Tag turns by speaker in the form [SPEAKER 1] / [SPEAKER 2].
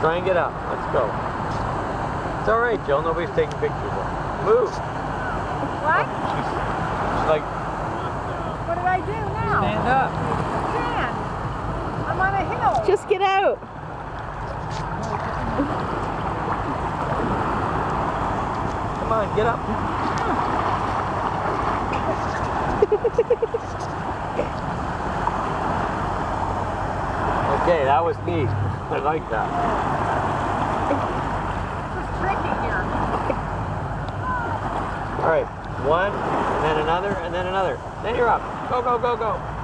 [SPEAKER 1] Try and get up. Let's go. It's all right, Jill. Nobody's taking pictures of it. Move.
[SPEAKER 2] What?
[SPEAKER 1] She's, she's like,
[SPEAKER 2] What did I do now?
[SPEAKER 1] stand up.
[SPEAKER 2] Stand. I'm on a hill.
[SPEAKER 3] Just get out.
[SPEAKER 1] Come on, get up. okay, that was neat. I like that. All right, one, and then another, and then another. Then you're up. Go, go, go, go.